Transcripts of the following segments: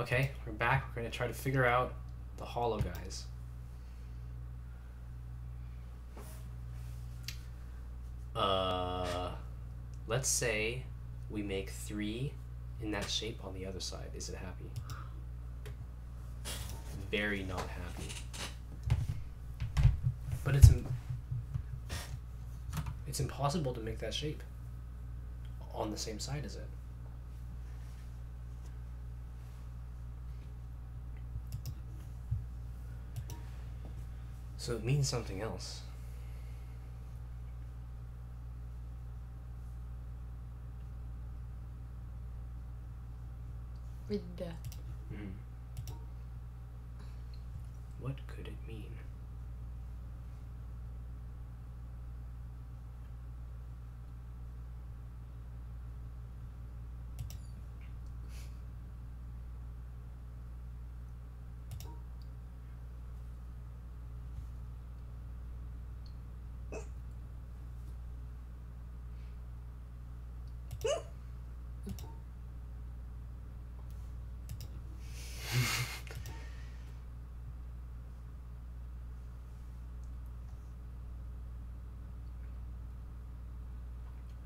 Okay, we're back. We're gonna try to figure out the hollow guys. Uh, let's say we make three in that shape on the other side. Is it happy? Very not happy. But it's it's impossible to make that shape on the same side as it. So it means something else. With the Mm. What could it mean?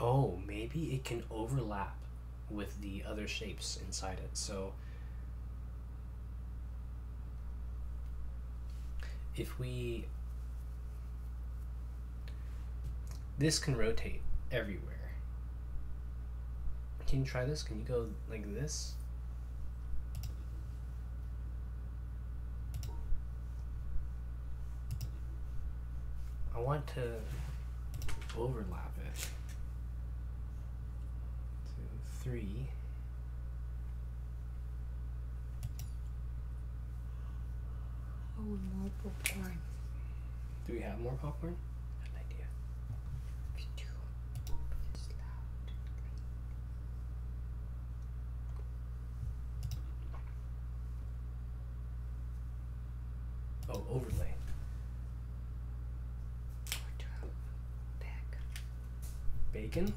Oh, maybe it can overlap with the other shapes inside it. So if we this can rotate everywhere. Can you try this? Can you go like this? I want to overlap it. Two, three. oh more popcorn. Do we have more popcorn? Good idea. We do. It's loud. Oh, overlay. Or do a bag. Bacon?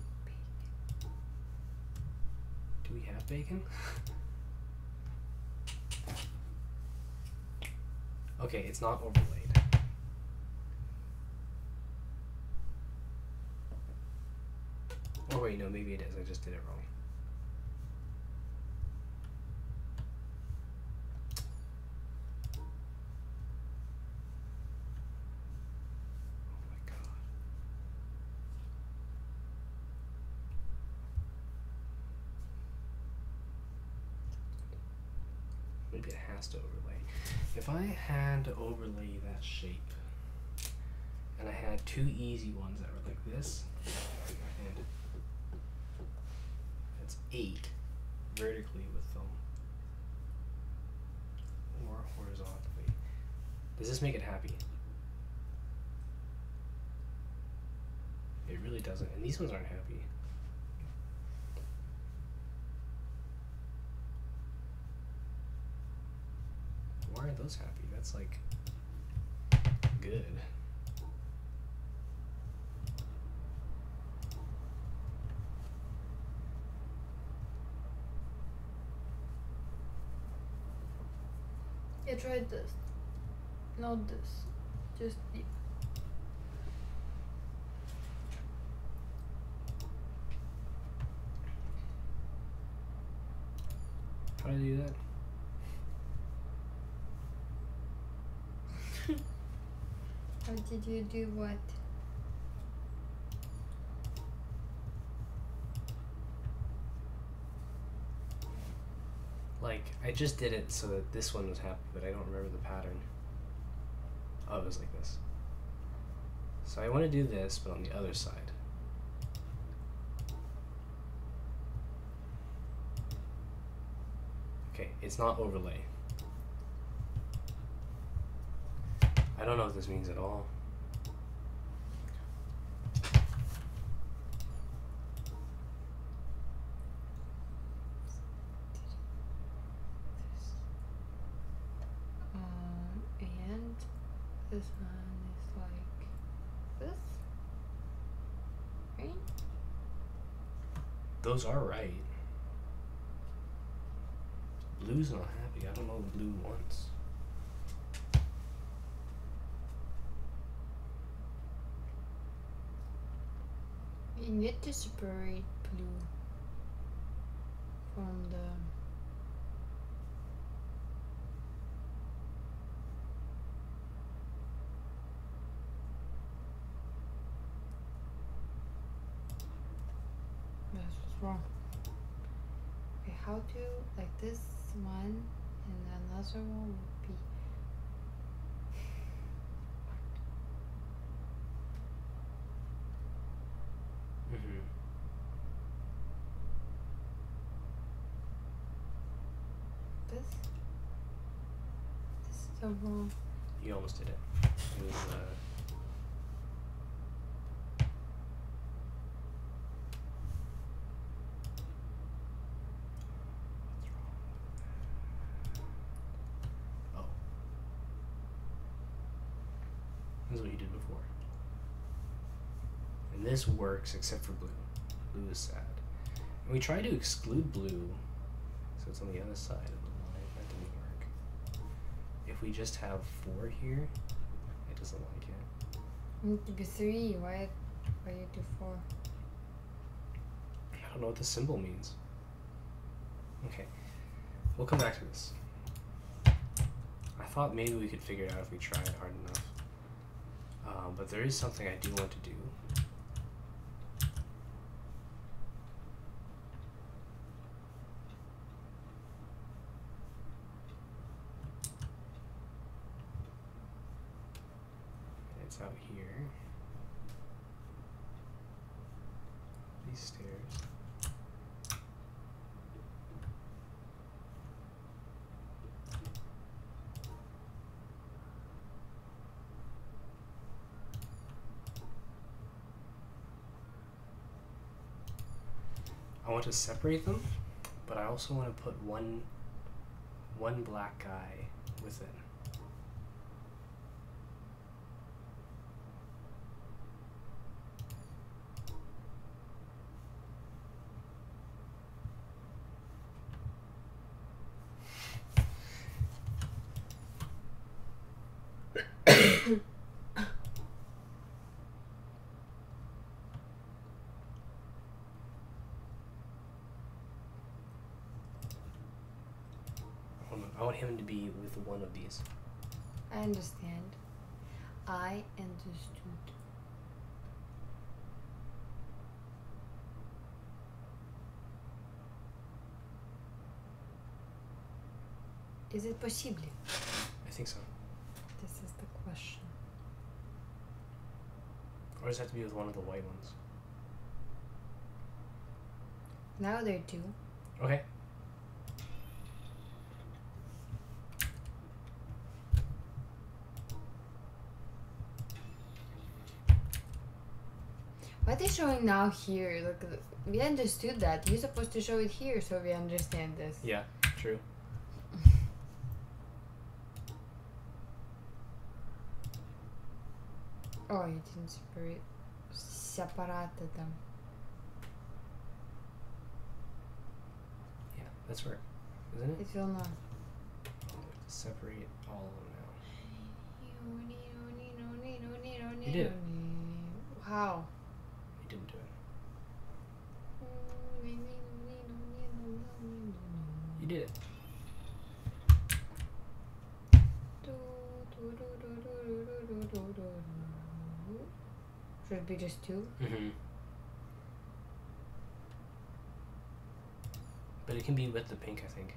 Okay, it's not overlaid. Oh wait, no, maybe it is. I just did it wrong. Maybe it has to overlay. If I had to overlay that shape, and I had two easy ones that were like this, and that's eight vertically with them, or horizontally. Does this make it happy? It really doesn't, and these ones aren't happy. Why aren't those happy? That's like good. Yeah, try this. Not this. Just. How do I do that? How did you do what? Like, I just did it so that this one was happy, but I don't remember the pattern. Oh, it was like this. So I want to do this, but on the other side. Okay, it's not overlay. I don't know what this means at all. Um, and this one is like this. Right? Those are right. Blue's not happy. I don't know what blue wants. You need to separate blue from the. That's what's wrong. Okay, how to like this one and another one would be Mm-hmm. this. This is the wrong. You almost did it. It was uh. This what you did before. And this works except for blue. Blue is sad. And we try to exclude blue, so it's on the other side of the line. That didn't work. If we just have four here, it doesn't like it. Need to be three. Why? Why you do four? I don't know what the symbol means. Okay, we'll come back to this. I thought maybe we could figure it out if we tried hard enough. Um, but there is something I do want to do. It's out here. These stairs. I want to separate them, but I also want to put one one black guy within. I want- I want him to be with one of these. I understand. I understood. Is it possible? I think so. This is the question. Or does it have to be with one of the white ones? Now they do. Okay. Why they showing now here? Look, we understood that. You're supposed to show it here so we understand this. Yeah, true. Oh, you didn't separate. Separate them. Yeah, that's right. Isn't it? It will not. Separate all of them You did. How? You did it. Should it be just two? Mm-hmm. But it can be with the pink, I think.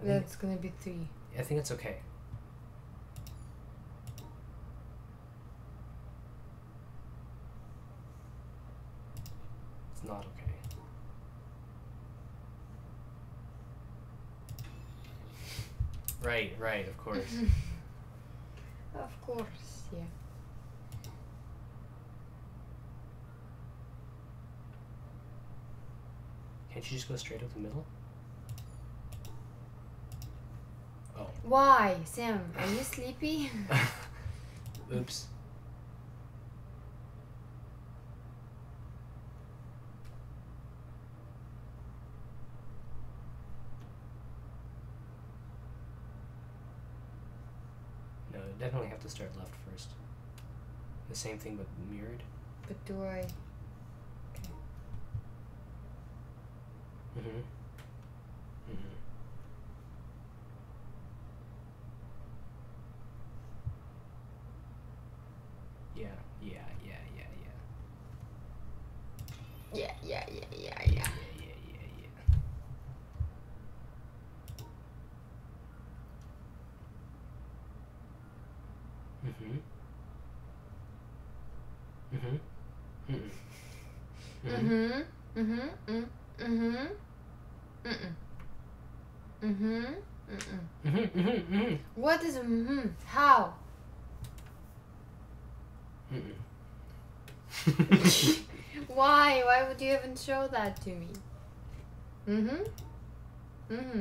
I think, That's gonna be three. I think it's okay. It's not okay. Right, right, of course. Of course, yeah. Can't you just go straight up the middle? Oh. Why, Sam? Are you sleepy? Oops. definitely have to start left first. The same thing but mirrored. But do I? Mm-hmm. Mm-hmm. Yeah, yeah, yeah, yeah, yeah. Yeah, yeah, yeah, yeah, Yeah, yeah. yeah, yeah, yeah, yeah. Mm-hmm. Mm-hmm. Mm-mm. Mm-hmm. Mm-hmm. Mm-hmm. Mm-hmm. Mm-mm. Mm-hmm. Mm-mm. Mm-hmm. Mm-hmm. Mm-hmm. What is mm-hmm? How? Mm-mm. Why? Why would you even show that to me? Mm-hmm. Mm-hmm.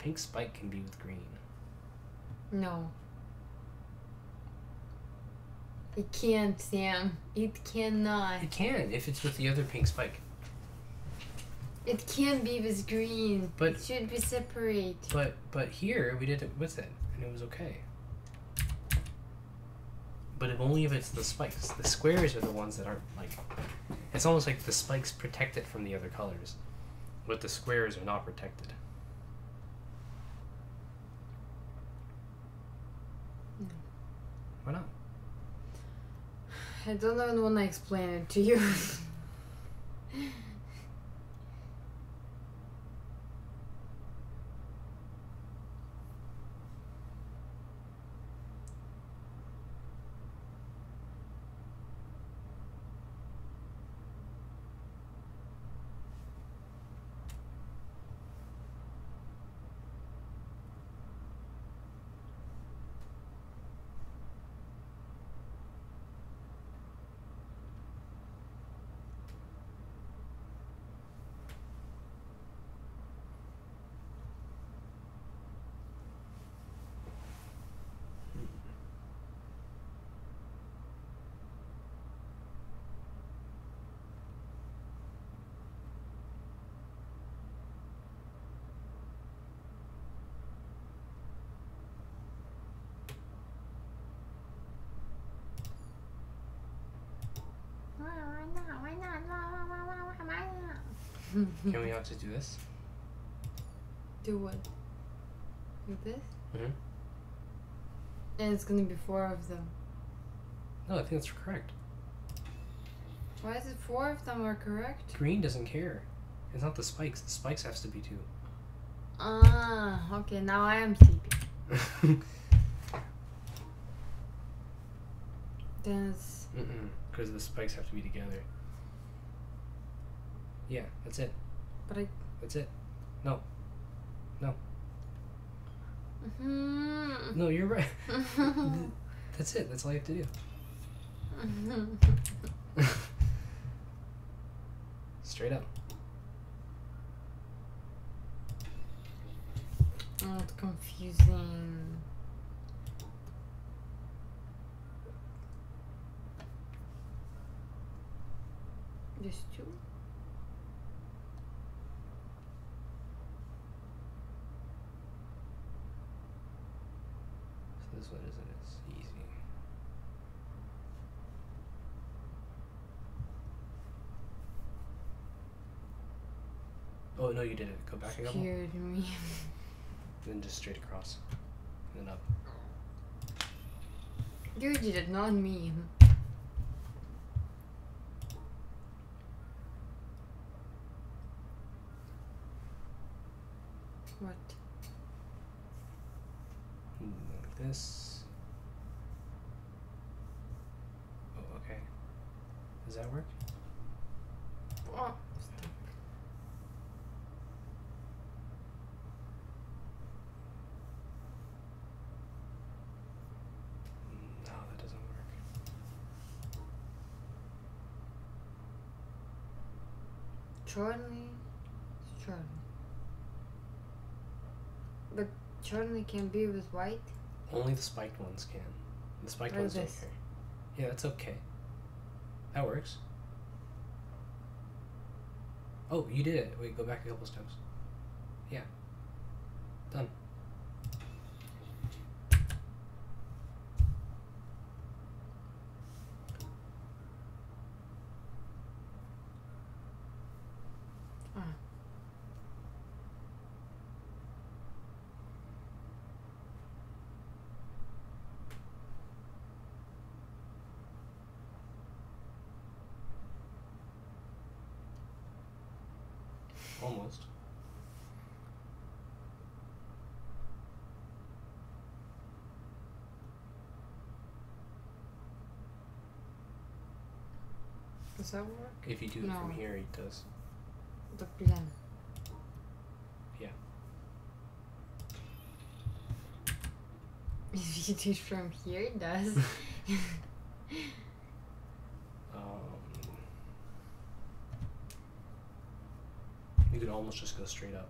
Pink spike can be with green. No. It can't, Sam. It cannot. It can if it's with the other pink spike. It can be with green. But- it should be separate. But but here we did it with it and it was okay. But if only if it's the spikes. The squares are the ones that aren't like it's almost like the spikes protect it from the other colors. But the squares are not protected. Hmm. Why not? I don't even want to explain it to you. Can we just do this? Do what? With this? Mhm. And it's gonna be four of them. No, I think that's correct. Why is it four of them are correct? Green doesn't care. It's not the spikes. The spikes has to be two. Ah, okay, now I am sleepy. Then it's Because the spikes have to be together. Yeah, that's it. But I- That's it. No. No. Mhm. No, you're right. That's it. That's all you have to do. Straight up. oh, it's confusing. Two? So this one isn't as easy. Oh no, you did it. Go back a couple. Scared me. Then just straight across. And then up. You did it, not me. What? Like this. Oh, okay. Does that work? Oh, stop. No, that doesn't work. Charlie. It's Charlie. Charlie can be with white? Only the spiked ones can. The spiked ones don't care. Yeah, that's okay. That works. Oh, you did it. Wait, go back a couple steps. Yeah. Done. Ah. Almost. Does that work? If you do it from here, it does. The plan. Yeah. If you do it from here, it does. Um, you could almost just go straight up.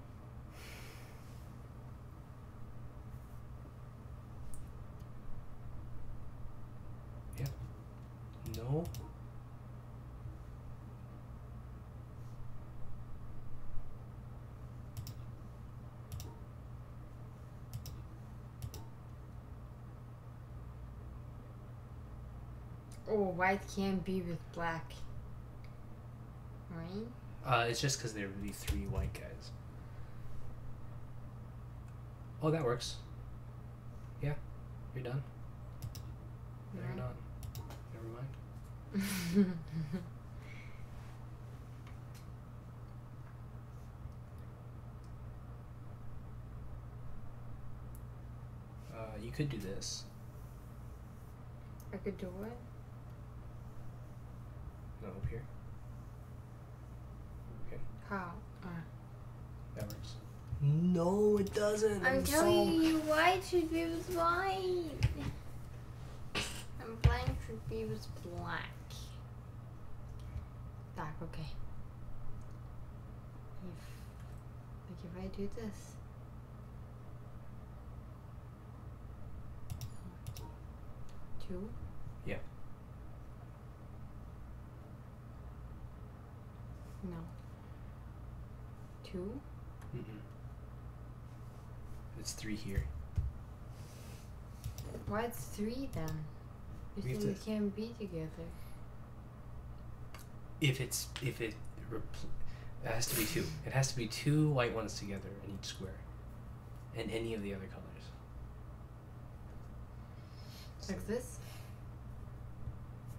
Yeah. No. oh, white can't be with black. Right? Uh, it's just because there are be three white guys. Oh, that works. Yeah, you're done. No, you're not. Never mind. Uh, you could do this. I could do it. No, up here. Okay, How? Uh, that works. No, it doesn't. I'm telling you, white should be with white. And black should be with black. Black, okay. If, like if I do this. Two? Yeah. No. Two? Mm-mm. It's three here. Why it's three then? You We think we can't be together? If it's if it repl- it has to be two. It has to be two white ones together in each square, and any of the other colors. Like this?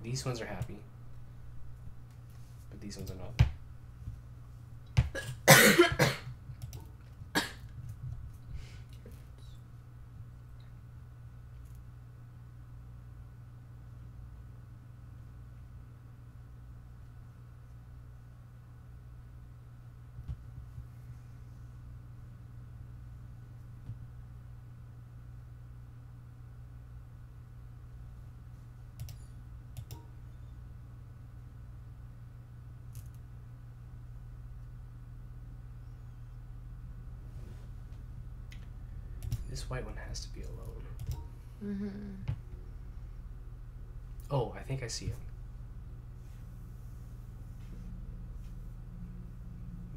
these ones are happy, but these ones are not. White one has to be alone. Mm-hmm. Oh, I think I see it.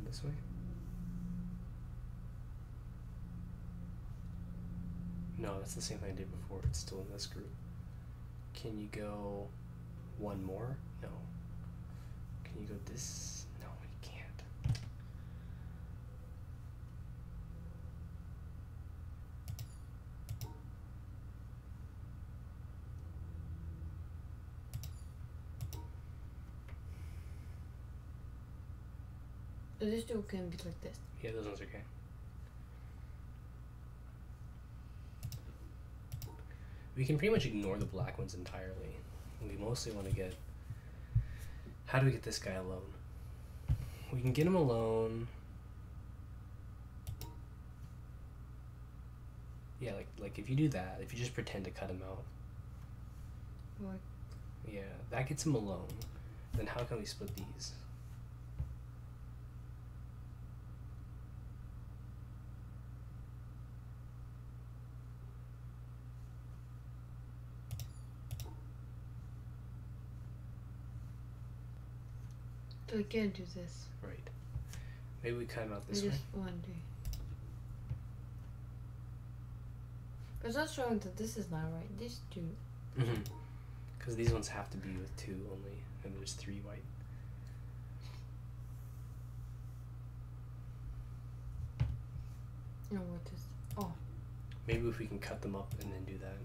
This way? No, that's the same thing I did before. It's still in this group. Can you go one more? No. Can you go this? No, you can't. This two can be like this. Yeah, those ones are okay. We can pretty much ignore the black ones entirely. We mostly want to get. How do we get this guy alone? We can get him alone. Yeah, like like if you do that, if you just pretend to cut him out, What? yeah, that gets him alone. Then how can we split these? So we can't do this. Right. Maybe we cut him out I this way. just wondering. But it's not showing that this is not right. These two. Mm-hmm. Because these ones have to be with two only, and there's three white. No, what is? Oh, Maybe if we can cut them up and then do that.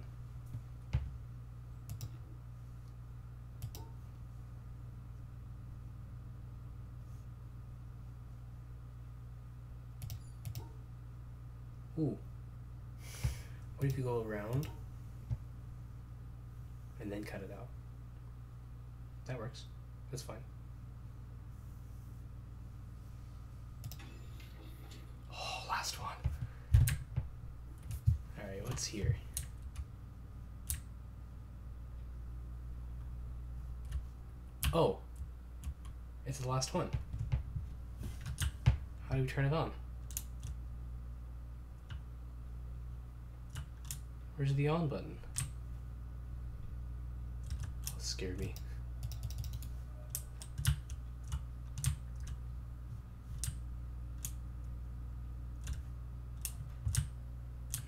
Ooh. What if you go around and then cut it out? That works. That's fine. Oh, last one. Alright, what's here? Oh. It's the last one. How do we turn it on? Where's the on button? Oh, scared me.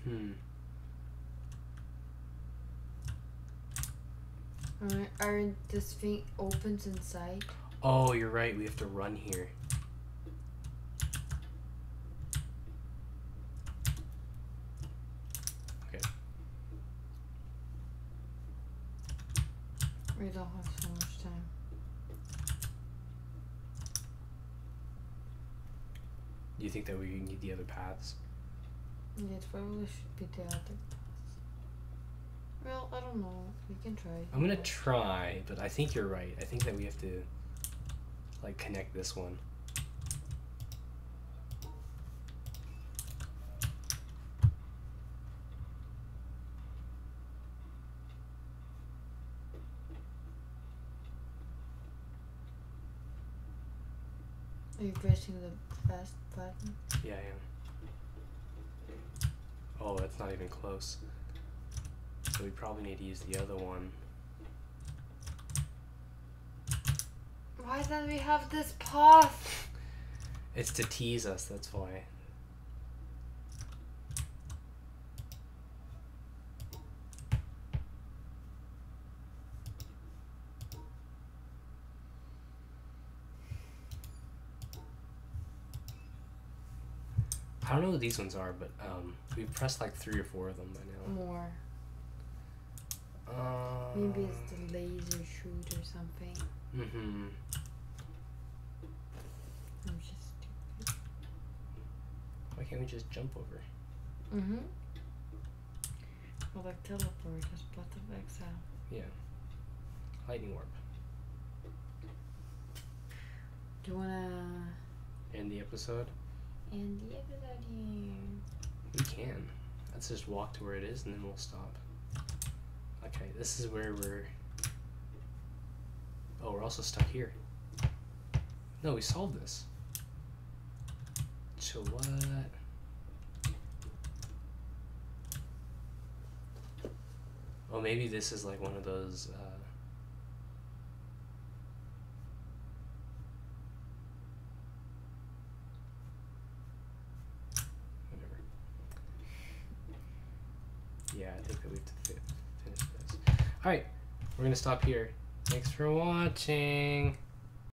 Hmm. Alright, aren't this thing opens inside? Oh, you're right. We have to run here. Okay. We don't have so much time. Do you think that we need the other paths? Yeah, it probably should be the other path. Well, I don't know. We can try. I'm gonna try, but I think you're right. I think that we have to like connect this one. Are you pressing the fast button? Yeah, I am. Oh, that's not even close. So we probably need to use the other one. Why don't we have this path? It's to tease us, that's why. I don't know what these ones are, but um, we've pressed like three or four of them by now. More. Uh, Maybe it's the laser shoot or something. Mm-hmm. I'm just stupid. Why can't we just jump over? Mm-hmm. Or like teleport just Blood of Exile. Yeah. Lightning warp. Do you wanna End the episode? The here? We can. Let's just walk to where it is and then we'll stop. Okay, this is where we're. Oh, we're also stuck here. No, we solved this. So what? Oh, maybe this is like one of those. Uh... Whatever. Yeah, I think that we have to fi- we're gonna stop here. Thanks for watching.